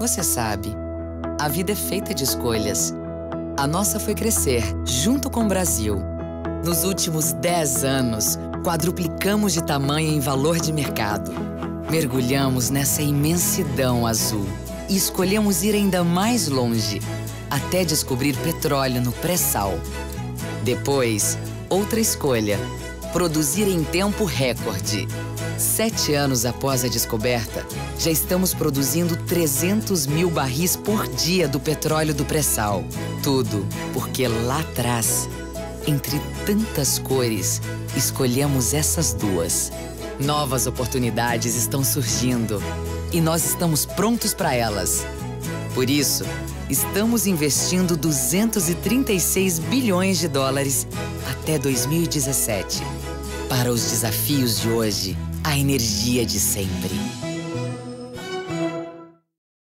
Você sabe, a vida é feita de escolhas. A nossa foi crescer junto com o Brasil. Nos últimos 10 anos, quadruplicamos de tamanho em valor de mercado. Mergulhamos nessa imensidão azul e escolhemos ir ainda mais longe, até descobrir petróleo no pré-sal. Depois, outra escolha: produzir em tempo recorde. Sete anos após a descoberta, já estamos produzindo 300 mil barris por dia do petróleo do pré-sal. Tudo porque lá atrás, entre tantas cores, escolhemos essas duas. Novas oportunidades estão surgindo e nós estamos prontos para elas. Por isso, estamos investindo 236 bilhões de dólares até 2017. Para os desafios de hoje, a energia de sempre.